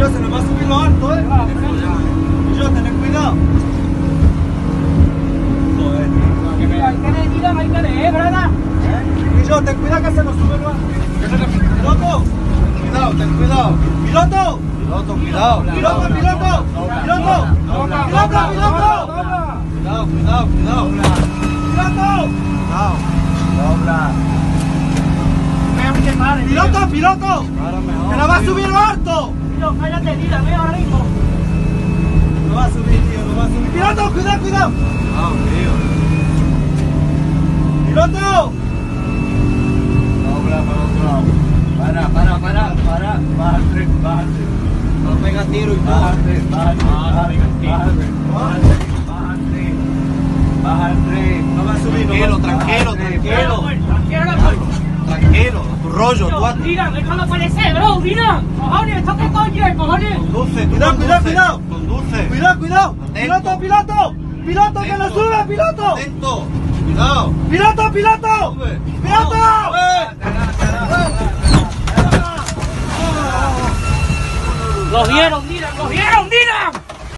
yo se nos va a subir lo alto, eh. Y yo, tenés cuidado. Joder. Hay que mira, hay que leer, ¿verdad? Y yo, ten cuidado que se nos sube lo alto. Piloto, cuidado, ten cuidado. Piloto, piloto, cuidado. Piloto, piloto, piloto, piloto, piloto. Cuidado, cuidado, cuidado. Piloto. Cuidado. Dobla. Piloto, piloto. Que nos va a subir lo alto. Tío, cállate, tírame ahora mismo. No va a subir, tío, no va a subir. Piloto, cuidado, cuidado. Cuidado, tío. Piloto. Dobla para otro lado. Para, para, para, para. Bájate, bájate. No pega tiro y. Bájate, bájate, bájate, bájate, bájate. Bájate. No va a subir, no va a subir. tranquilo, tranquilo. Tranquilo, Rollo, tú a Mira, puede ser, bro, mira. Cojones, ¿esto qué coño es, cojones? Conduce, tú Cuidado, cuidado, conduce, cuidado. Conduce. Cuidado, cuidado. Piloto, piloto. Piloto, que nos sube, piloto. Atento. Cuidado. Piloto, piloto. Sube. Piloto. Lo vieron, mira, lo vieron, mira.